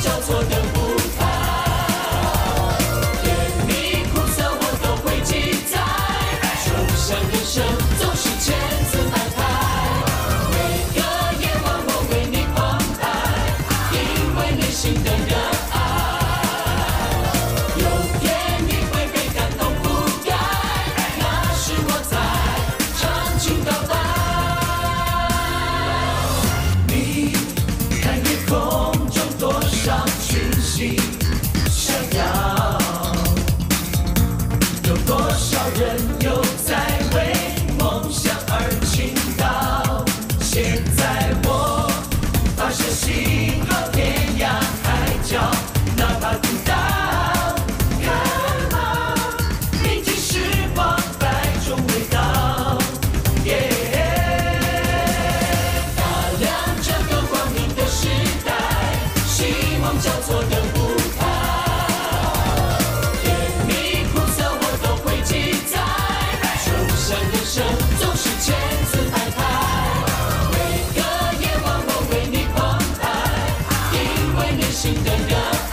交错的舞台甜蜜苦涩我都会记载就像人生总是千姿百态每个夜晚我为你澎湃因为内心的你想要有多少人又在为梦想而倾倒？现在我发射信号，天涯海角，哪怕孤到，看吧，年轻时光百种味道。耶，打量这个光明的时代，希望交错。内心的歌